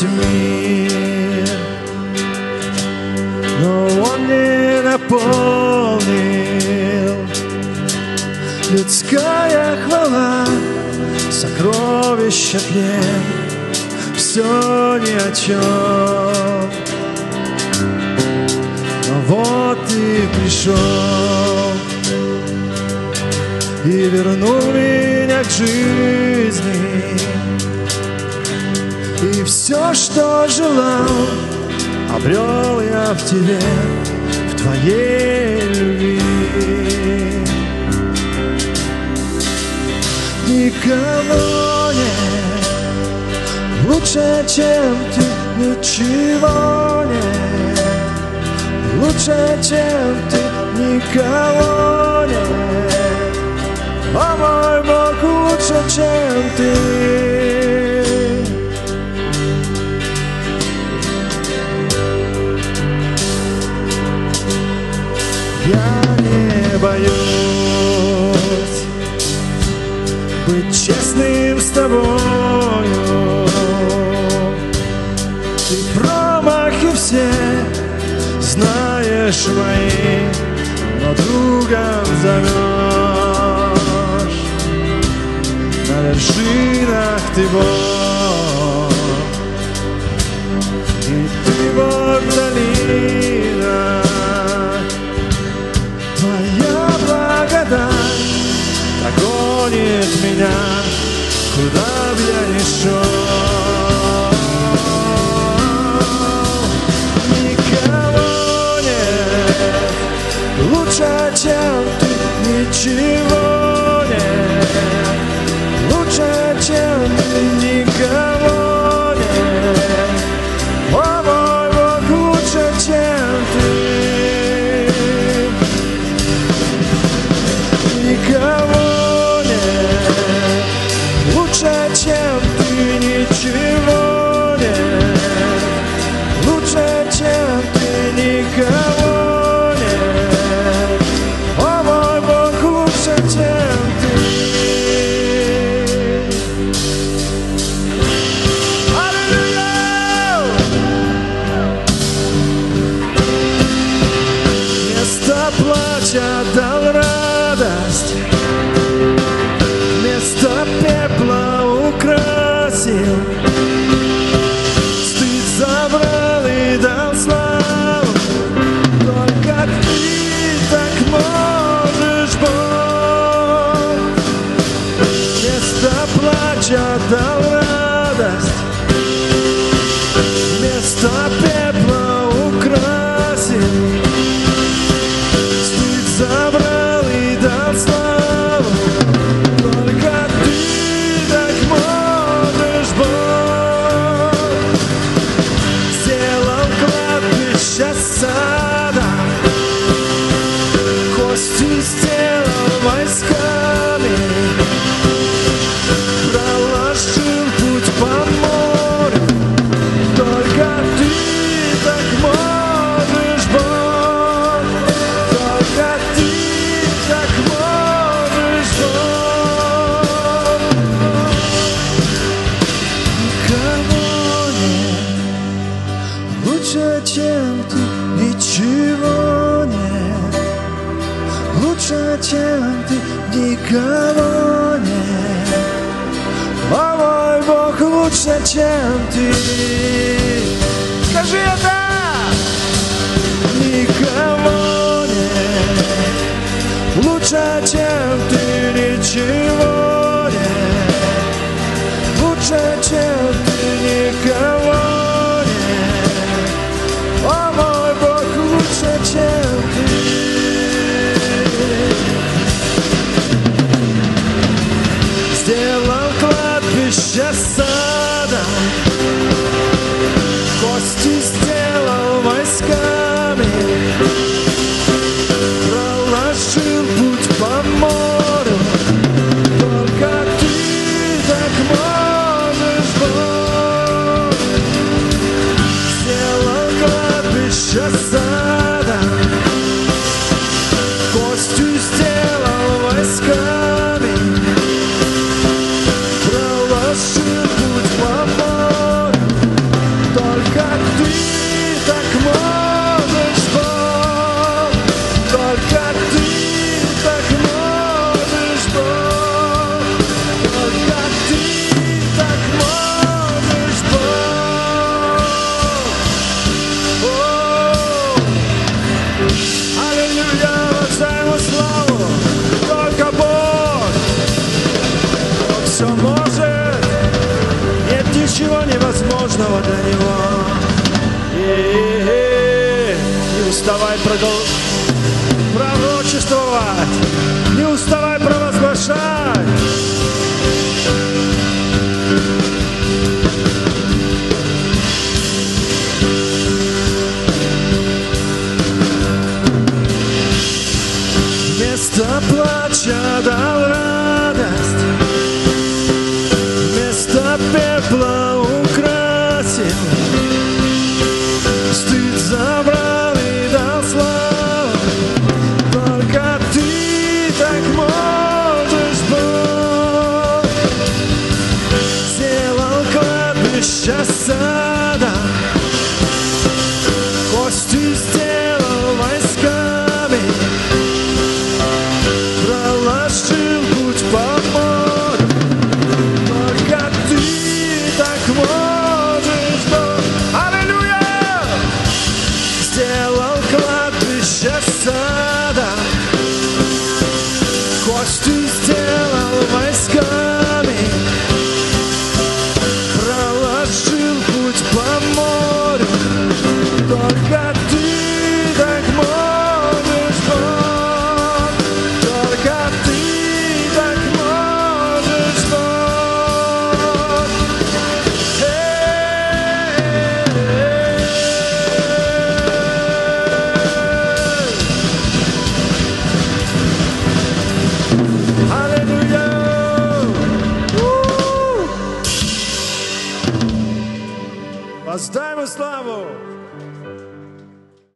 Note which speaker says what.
Speaker 1: весь мир, но он не наполнил людская хвала, сокровища тлен, все ни о чем. Но вот ты пришел и вернул меня к жизни. Все, что желал, обрел я в тебе, в твоей любви. Никого нет лучше, чем ты, ничего нет. Лучше, чем ты, никого боюсь быть честным с тобою. Ты промахи все знаешь мои, но другом зовешь. На вершинах ты Бог, меня, куда б я ни шел. Никого нет лучше, чем ты, ничего радость, вместо пепла украсил, стыд забрал и дал славу. Только ты так можешь, Бог. Вместо плача дал радость, вместо пепла украсил. Стыд забрал Чем ты, никого нет О, мой Бог, лучше, чем ты Скажи это! Ничего невозможного для Него. И-и-и, Не уставай продол... пророчествовать, не уставай провозглашать. Кладбище сада, кости сделал войсками, проложил путь по морю. Только ты так можешь, Бог. Аллилуйя! Сделал кладбище сада, кости сделал has.